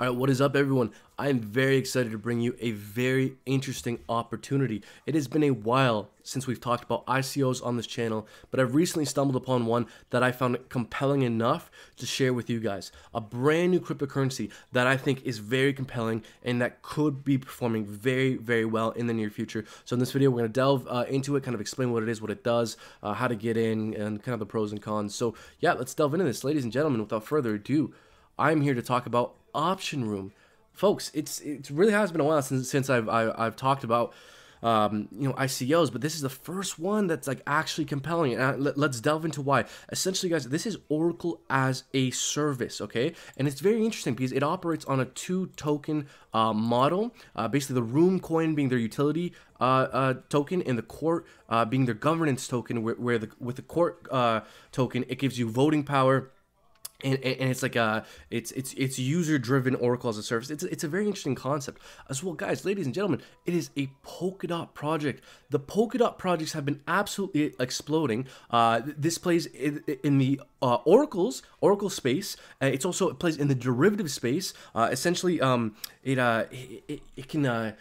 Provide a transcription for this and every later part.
All right, what is up, everyone? I am very excited to bring you a very interesting opportunity. It has been a while since we've talked about ICOs on this channel, but I've recently stumbled upon one that I found compelling enough to share with you guys. A brand new cryptocurrency that I think is very compelling and that could be performing very, very well in the near future. So in this video, we're to delve uh, into it, kind of explain what it is, what it does, uh, how to get in, and kind of the pros and cons. So yeah, let's delve into this, ladies and gentlemen. Without further ado, I'm here to talk about option room, folks. It's it really has been a while since since I've I, have i have talked about um, you know ICOs, but this is the first one that's like actually compelling. And let, us delve into why. Essentially, guys, this is Oracle as a service, okay? And it's very interesting because it operates on a two-token uh, model. Uh, basically, the Room coin being their utility uh, uh token, and the Court uh, being their governance token. Where, where the with the Court uh, token, it gives you voting power and, and it's like a it's it's it's user driven oracle as a service. It's, it's a very interesting concept. As well guys ladies and gentlemen it is a polkadot project. The polkadot projects have been absolutely exploding. Uh, this plays in, in the uh, oracles oracle space. Uh, it's also it plays in the derivative space. Uh, essentially um it uh it, it can uh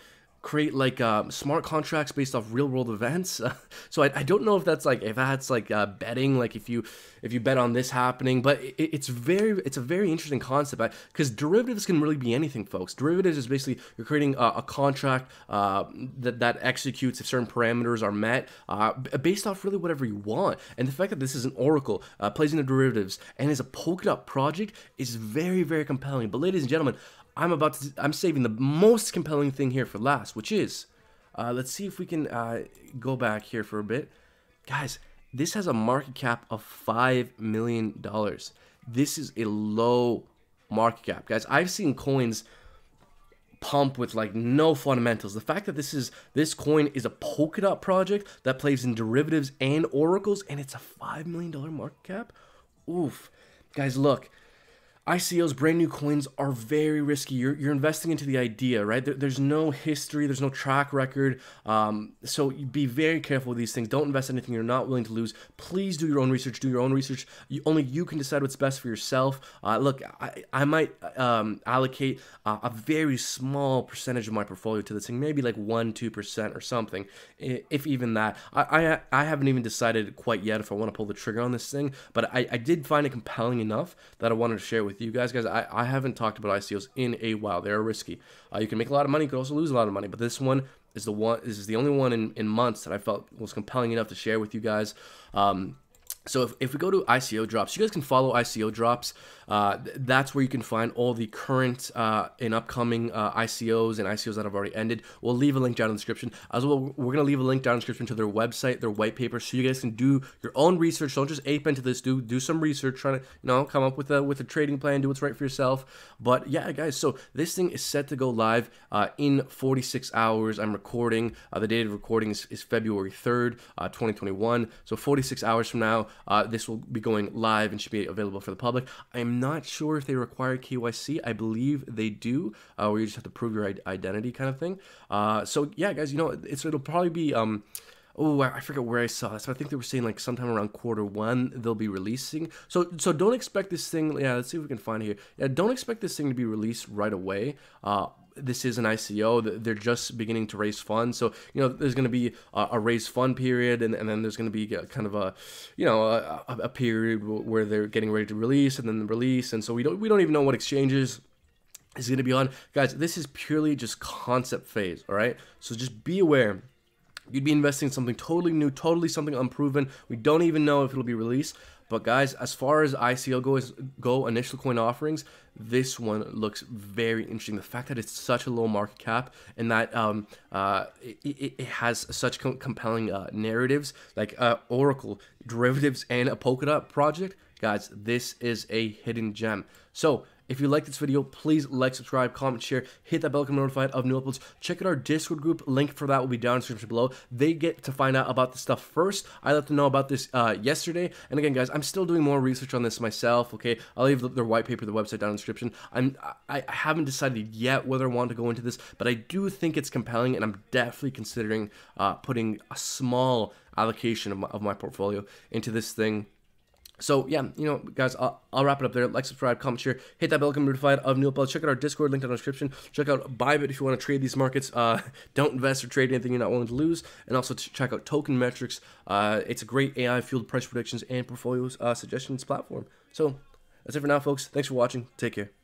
create like uh, smart contracts based off real world events. so I, I, don't know if that's like if that's like uh, betting, like if you if you bet on this happening, but it, it's very it's a very interesting concept because derivatives can really be anything, folks. Derivatives is basically you're creating a, a contract uh, that that executes if certain parameters are met uh, based off really whatever you want. And the fact that this is an oracle uh, plays into derivatives and is a Polkadot project is very very compelling. But ladies and gentlemen, I'm about to, I'm saving the most compelling thing here for last, which is, uh, let's see if we can uh, go back here for a bit. Guys, this has a market cap of $5 million. This is a low market cap. Guys, I've seen coins pump with like no fundamentals. The fact that this is this coin is a Polkadot project that plays in derivatives and oracles and it's a 5 million dollar market cap. Oof. Guys, look. ICOs, brand new coins, are very risky. You're, you're investing into the idea, right? There, there's no history, there's no track record. Um, so be very careful with these things. Don't invest anything you're not willing to lose. Please do your own research. Do your own research. You, only you can decide what's best for yourself. Uh, look, I, I might um, allocate a very small percentage of my portfolio to this thing, maybe like 1%, 2% or something, if even that. I, I, I haven't even decided quite yet if I want to pull the trigger on this thing, but I, I did find it compelling enough that I wanted to share with with you guys. Guys, I, I haven't talked about ICOs in a while. They're risky. Uh, you can make a lot of money. You can also lose a lot of money. But this one is the one. This is the only one in, in months that I felt was compelling enough to share with you guys. Um, so if, if we go to ICO drops, you guys can follow ICO drops. Uh, that's where you can find all the current uh, and upcoming uh, ICOs and ICOs that have already ended. We'll leave a link down in the description. As well, we're going to leave a link down in the description to their website, their white paper, so you guys can do your own research. Don't just ape into this. Do do some research, trying to you know come up with a with a trading plan, do what's right for yourself. But yeah, guys, so this thing is set to go live uh, in 46 hours. I'm recording. Uh, the date of recording is, is February 3rd, uh, 2021. So 46 hours from now, this will be going live and should be available for the public. I am not sure if they require KYC. I believe they do, uh, where you just have to prove your identity kind of thing. Uh, so yeah, guys, you know, it's it'll probably be um, oh I forget where I saw this. I think they were saying like sometime around quarter one they'll be releasing. So so don't expect this thing. Yeah, let's see if we can find here. Yeah, don't expect this thing to be released right away. Uh, this is an ICO. They're just beginning to raise funds. So, you know, there's going to be a, a raise fund period, and, and then there's going to be a, kind of a, you know, a, a, period where they're getting ready to release and then the release. And so we don't, we don't even know what exchanges is going to be on. Guys, this is purely just concept phase, all right? So just be aware. You'd be investing in something totally new, totally something unproven. We don't even know if it'll be released. But guys, as far as ICO goes, go initial coin offerings, this one looks very interesting. The fact that it's such a low market cap and that um, uh, it, it, has such com compelling uh, narratives like uh, Oracle derivatives and a Polkadot project, guys, this is a hidden gem. So if you like this video, please like, subscribe, comment, share, hit that bell to be notified of new uploads. Check out our Discord group. Link for that will be down in the description below. They get to find out about the stuff first. I let them know about this uh, yesterday. And again, guys, I'm still doing more research on this myself. Okay, I'll leave their white paper, the website down in the description. I'm I, haven't decided yet whether I want to go into this, but I do think it's compelling, and I'm definitely considering uh, putting a small allocation of my, of my portfolio into this thing So yeah, you know, guys, I'll, I'll, wrap it up there. Like, subscribe, comment, share, hit that bell, become notified of new uploads. Check out our Discord link in the description. Check out Bybit if you want to trade these markets. Uh, don't invest or trade anything you're not willing to lose. And also check out Token Metrics. Uh, it's a great AI fueled price predictions and portfolios uh, suggestions platform. So that's it for now, folks. Thanks for watching. Take care.